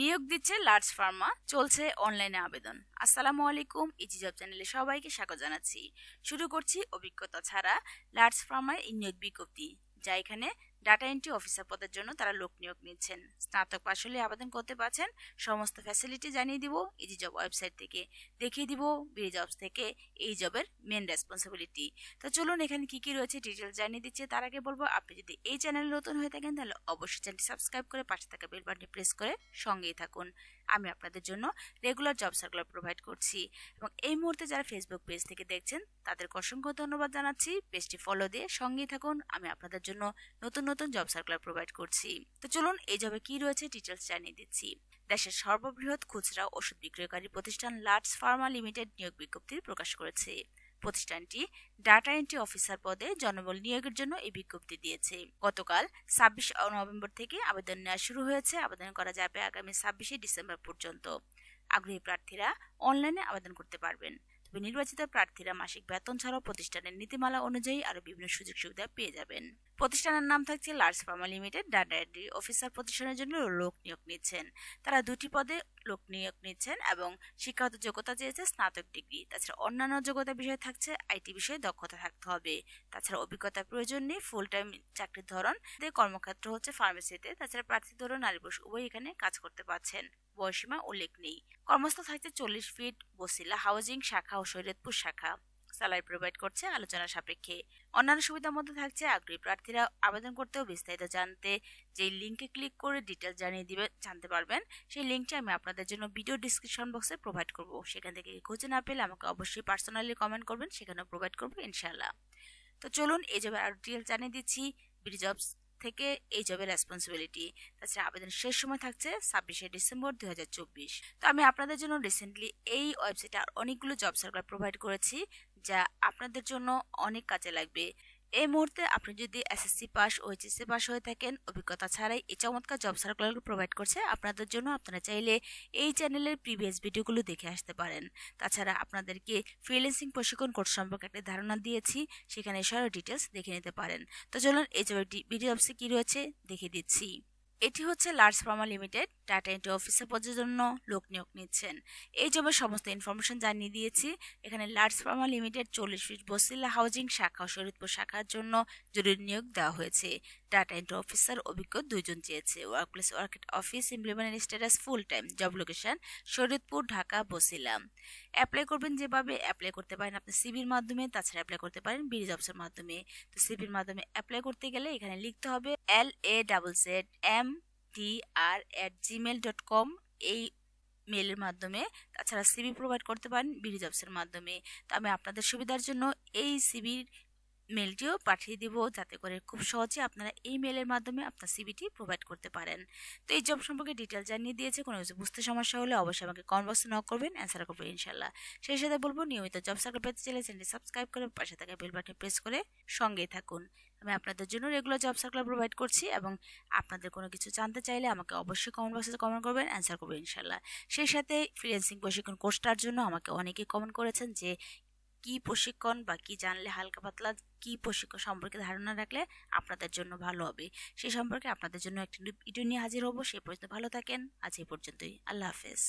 নিয়োগ দিচ্ছে large Pharma চলছে অনলাইনে আবেদন। আসসালামু আলাইকুম ইজি জব চ্যানেলে সবাইকে স্বাগত জানাচ্ছি। শুরু করছি অভিজ্ঞতা ছাড়া লার্জ ফার্মায় নিয়োগ বিজ্ঞপ্তি, যা এখানে ডাটা এন্ট্রি অফিসার পদের জন্য তারা লোক নিয়োগ নিচ্ছেন। স্নাতক পাশ হলে আবেদন করতে পারছেন, সমস্ত ফ্যাসিলিটি জানিয়ে দিব ইজি জব ওয়েবসাইট থেকে দেখিয়ে দিব বিডি জবস থেকে এই জবের মেন রেসপন্সিবিলিটি তো চলুন এখানে কি কি রয়েছে ডিটেলস জানিয়ে দিচ্ছে, তার আগে বলব, আপনি যদি এই চ্যানেলে নতুন হয়ে থাকেন, তাহলে অবশ্যই চ্যানেলটি সাবস্ক্রাইব করে পাশে থাকা বেল বাটনটি প্রেস করে সঙ্গেই থাকুন। আমি আপনাদের জন্য রেগুলার জব সার্কুলার প্রোভাইড করছি। এবং এই মুহূর্তে যারা ফেসবুক পেজ থেকে দেখছেন, তাদেরকে অসংখ্য ধন্যবাদ জানাচ্ছি। পেজটি ফলো দিয়ে সঙ্গেই থাকুন। আমি আপনাদের জন্য নতুন নতুন জব সার্কুলার প্রোভাইড করছি। তো চলুন এই জবে কি রয়েছে ডিটেলস জানিয়ে দিচ্ছি। দেশের সর্ববৃহৎ খুচরা ওষুধ বিক্রয়কারী প্রতিষ্ঠান লার্জ ফার্মা লিমিটেড নিয়োগ বিজ্ঞপ্তি প্রকাশ করেছে। প্রতিষ্ঠানটি ডাটা এন্ট্রি অফিসার পদে জনবল নিয়োগের জন্য এই বিজ্ঞপ্তি দিয়েছে। গতকাল ছাব্বিশ নভেম্বর থেকে আবেদন নেওয়া শুরু হয়েছে। আবেদন করা যাবে আগামী ছাব্বিশে ডিসেম্বর পর্যন্ত। আগ্রহী প্রার্থীরা অনলাইনে আবেদন করতে পারবেন। তবে নির্বাচিত প্রার্থীরা মাসিক বেতন ছাড়াও প্রতিষ্ঠানের নীতিমালা অনুযায়ী আরও বিভিন্ন সুযোগ সুবিধা পেয়ে যাবেন। প্রতিষ্ঠানের নাম থাকছে large pharma limited, data entry officer প্রতিষ্ঠানের জন্য লোক নিয়োগ নিচ্ছেন। তারা দুটি পদে লোক নিয়োগ নিচ্ছেন এবং শিক্ষাগত যোগ্যতা চেয়েছে স্নাতক ডিগ্রি। তাছাড়া অন্যান্য যোগ্যতা বিষয়ে থাকছে আইটি বিষয়ে দক্ষতা থাকতে হবে। তাছাড়া অভিজ্ঞতার প্রয়োজন নেই ফুল টাইম চাকরির ধরন। কর্মক্ষেত্র হচ্ছে ফার্মেসিতে তাছাড়া প্রার্থী ধরন নারী পুরুষ উভয় এখানে কাজ করতে পারছেন। বয়সীমা উল্লেখ নেই। কর্মস্থল থাকছে চল্লিশ ফিট বসিলা হাউজিং শাখা ও শরীয়তপুর শাখা। স্যালারি প্রোভাইড করছে আলোচনা সাপেক্ষে। অন্যান্য সুবিধার মধ্যে থাকছে আগ্রহী প্রার্থীরা আবেদন করতেও বিস্তারিত জানতে যে লিঙ্কে ক্লিক করে ডিটেলস জানিয়ে দিবে, জানতে পারবেন। সেই লিঙ্কটি আমি আপনাদের জন্য ভিডিও ডিসক্রিপশন বক্সে প্রোভাইড করব। সেখান থেকে খুঁজে না পেলে আমাকে অবশ্যই পার্সোনালি কমেন্ট করবেন, সেখানেও প্রোভাইড করব ইনশাল্লাহ তো চলুন, এই জবে আরও ডিটেলস জানিয়ে দিচ্ছি। বিডি জবস থেকে এই জবের রেসপন্সিবিলিটি তাছাড়া আবেদন শেষ সময় থাকছে ছাব্বিশে ডিসেম্বর দুই হাজার চব্বিশ। তো আমি আপনাদের জন্য রিসেন্টলি এই ওয়েবসাইটে আর অনেকগুলো জব সার্কুলার প্রোভাইড করেছি। যা আপনাদের জন্য অনেক কাজে লাগবে। এই মুহূর্তে আপনি যদি এসএসসি পাস ও এইচএসসি পাস হয়ে থাকেন, অভিজ্ঞতা ছাড়াই এই চমৎকার জব সার্কুলার প্রোভাইড করছে, আপনাদের জন্য আপনারা চাইলে এই চ্যানেলের প্রিভিয়াস ভিডিওগুলো দেখে আসতে পারেন। তাছাড়া আপনাদেরকে ফ্রিল্যান্সিং প্রশিক্ষণ কোর্স সম্পর্কে একটা ধারণা দিয়েছি, সেখানে সরো ডিটেলস দেখে নিতে পারেন। তো চলুন এই জবের ভিডিও অপসে কী রয়েছে দেখে দিচ্ছি। এটি হচ্ছে large pharma limited. Data entry অফিসে পদের জন্য লোক নিয়োগ নিচ্ছেন। এই জবের সমস্ত ইনফরমেশন জানিয়ে দিয়েছি। এখানে লার্জ ফার্মা লিমিটেড চল্লিশ ফিট বসিল্লা হাউজিং শাখা ও শাখার জন্য জরুরি নিয়োগ দেওয়া হয়েছে। ডাটা এন্ট্রি অফিসার অভিজ্ঞ দুইজন চেয়েছে। Workplace work at office employment status full time job location Shariatpur Dhaka Basila apply করবেন যেভাবে অ্যাপ্লাই করতে পারেন আপনি সিবির মাধ্যমে, তাছাড়া অ্যাপ্লাই করতে পারেন বিডি জবসের মাধ্যমে। তো সিবির মাধ্যমে অ্যাপ্লাই করতে গেলে এখানে লিখতে হবে L A double Z M T R at Gmail dot com এই মেলের মাধ্যমে। তাছাড়া সিবি প্রোভাইড করতে পারেন বিডি জবসের মাধ্যমে। তো আমি আপনাদের সুবিধার জন্য এই সিবির মেলটিও পাঠিয়ে দিব যাতে করে খুব সহজে আপনারা এই মেলের মাধ্যমে আপনার সিবিটি প্রোভাইড করতে পারেন। তো এই জব সম্পর্কে ডিটেল জানিয়ে দিয়েছে। কোনো কিছু বুঝতে সমস্যা হলে অবশ্যই আমাকে কমেন্ট বক্সে নক করবেন অ্যান্সার করবেন ইনশাল্লাহ সেই সাথে বলব, নিয়মিত জব সার্কেল পেতে চাইলে চ্যানেলটি সাবস্ক্রাইব করে পাশে থাকা বেল বাটনে প্রেস করে সঙ্গেই থাকুন। আমি আপনাদের জন্য রেগুলার জব সার্কুলার প্রোভাইড করছি এবং আপনাদের কোনো কিছু জানতে চাইলে আমাকে অবশ্যই কমেন্ট বক্সে কমেন্ট করবেন অ্যান্সার করবেন ইনশাল্লাহ সেই সাথে ফ্রিল্যান্সিং প্রশিক্ষণ কোর্সটার জন্য আমাকে অনেকেই কমেন্ট করেছেন যে কি প্রশিক্ষণ বা কি জানলে হালকা পাতলা কি প্রশিক্ষণ সম্পর্কে ধারণা রাখলে আপনাদের জন্য ভালো হবে। সে সম্পর্কে আপনাদের জন্য একটি ভিডিও নিয়ে হাজির হব। সে পর্যন্ত ভালো থাকেন। আজ এই পর্যন্তই। আল্লাহ হাফেজ।